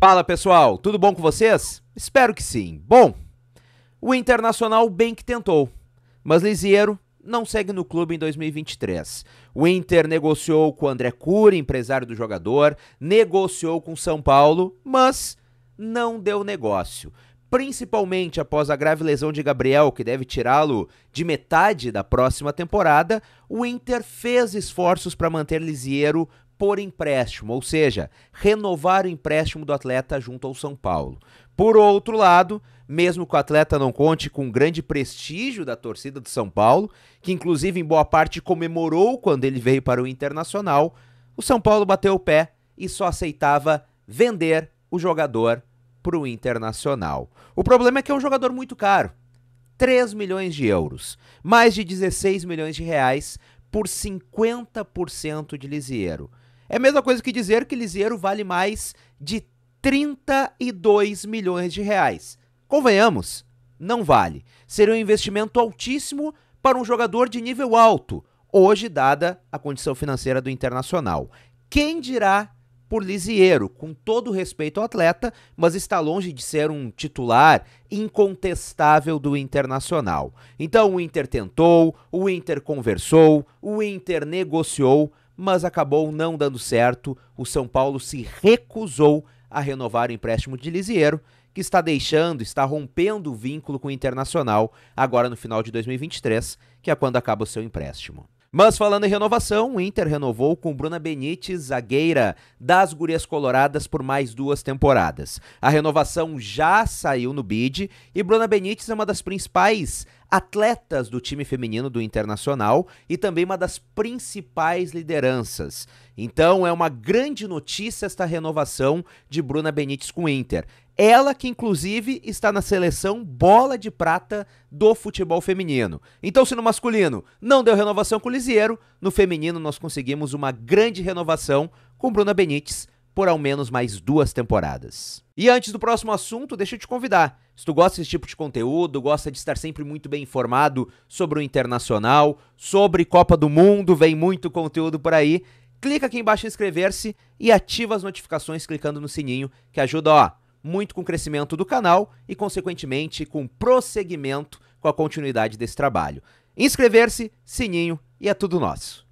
Fala pessoal, tudo bom com vocês? Espero que sim. Bom, o Internacional bem que tentou, mas Lisiero não segue no clube em 2023. O Inter negociou com André Cury, empresário do jogador, negociou com São Paulo, mas não deu negócio. Principalmente após a grave lesão de Gabriel, que deve tirá-lo de metade da próxima temporada, o Inter fez esforços para manter Lisiero por empréstimo, ou seja, renovar o empréstimo do atleta junto ao São Paulo. Por outro lado, mesmo que o atleta não conte com grande prestígio da torcida do São Paulo, que inclusive em boa parte comemorou quando ele veio para o Internacional, o São Paulo bateu o pé e só aceitava vender o jogador para o Internacional. O problema é que é um jogador muito caro. 3 milhões de euros, mais de 16 milhões de reais por 50% de Lisieiro. É a mesma coisa que dizer que Liseiro vale mais de 32 milhões de reais. Convenhamos, não vale. Seria um investimento altíssimo para um jogador de nível alto, hoje dada a condição financeira do Internacional. Quem dirá por Lisiero, com todo respeito ao atleta, mas está longe de ser um titular incontestável do Internacional. Então o Inter tentou, o Inter conversou, o Inter negociou, mas acabou não dando certo. O São Paulo se recusou a renovar o empréstimo de Lisiero, que está deixando, está rompendo o vínculo com o Internacional agora no final de 2023, que é quando acaba o seu empréstimo. Mas falando em renovação, o Inter renovou com Bruna Benítez, zagueira das Gurias Coloradas, por mais duas temporadas. A renovação já saiu no bid e Bruna Benítez é uma das principais atletas do time feminino do Internacional e também uma das principais lideranças. Então é uma grande notícia esta renovação de Bruna Benítez com o Inter. Ela que, inclusive, está na seleção bola de prata do futebol feminino. Então, se no masculino não deu renovação com o Lisiero, no feminino nós conseguimos uma grande renovação com Bruna Benítez por ao menos mais duas temporadas. E antes do próximo assunto, deixa eu te convidar. Se tu gosta desse tipo de conteúdo, gosta de estar sempre muito bem informado sobre o internacional, sobre Copa do Mundo, vem muito conteúdo por aí. Clica aqui embaixo em inscrever-se e ativa as notificações clicando no sininho, que ajuda, ó, muito com o crescimento do canal e, consequentemente, com prosseguimento com a continuidade desse trabalho. Inscrever-se, sininho e é tudo nosso.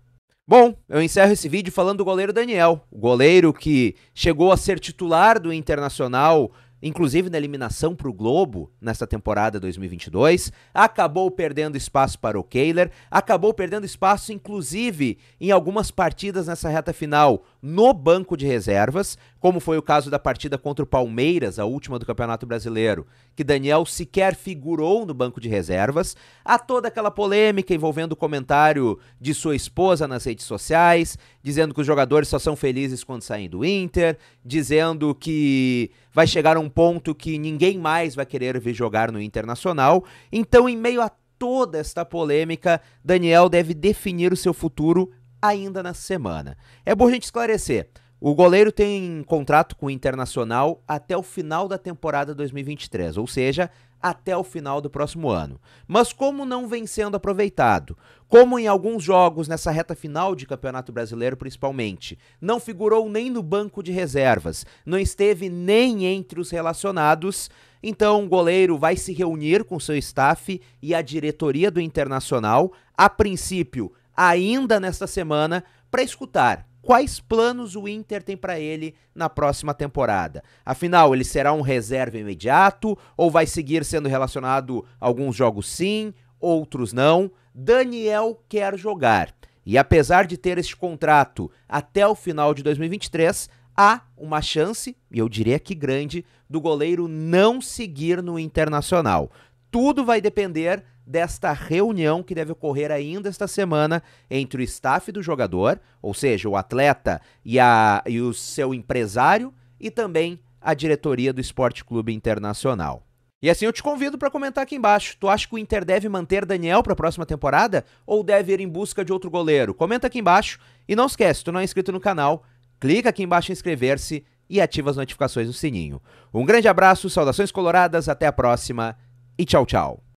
Bom, eu encerro esse vídeo falando do goleiro Daniel, o goleiro que chegou a ser titular do Internacional inclusive na eliminação para o Globo nesta temporada 2022, acabou perdendo espaço para o Kehler, acabou perdendo espaço inclusive em algumas partidas nessa reta final no banco de reservas, como foi o caso da partida contra o Palmeiras, a última do Campeonato Brasileiro, que Daniel sequer figurou no banco de reservas, há toda aquela polêmica envolvendo o comentário de sua esposa nas redes sociais, dizendo que os jogadores só são felizes quando saem do Inter, dizendo que vai chegar a um ponto que ninguém mais vai querer ver jogar no Internacional. Então, em meio a toda esta polêmica, Daniel deve definir o seu futuro ainda na semana. É bom a gente esclarecer. O goleiro tem contrato com o Internacional até o final da temporada 2023, ou seja, até o final do próximo ano. Mas como não vem sendo aproveitado, como em alguns jogos nessa reta final de Campeonato Brasileiro principalmente, não figurou nem no banco de reservas, não esteve nem entre os relacionados, então o goleiro vai se reunir com seu staff e a diretoria do Internacional, a princípio ainda nesta semana, para escutar quais planos o Inter tem para ele na próxima temporada. Afinal, ele será um reserva imediato ou vai seguir sendo relacionado alguns jogos sim, outros não? Daniel quer jogar. E apesar de ter este contrato até o final de 2023, há uma chance, e eu diria que grande, do goleiro não seguir no Internacional. Tudo vai depender desta reunião que deve ocorrer ainda esta semana entre o staff do jogador, ou seja, o atleta e, a, e o seu empresário, e também a diretoria do Esporte Clube Internacional. E assim eu te convido para comentar aqui embaixo. Tu acha que o Inter deve manter Daniel para a próxima temporada ou deve ir em busca de outro goleiro? Comenta aqui embaixo e não esquece, tu não é inscrito no canal, clica aqui embaixo em inscrever-se e ativa as notificações no sininho. Um grande abraço, saudações coloradas, até a próxima e tchau, tchau.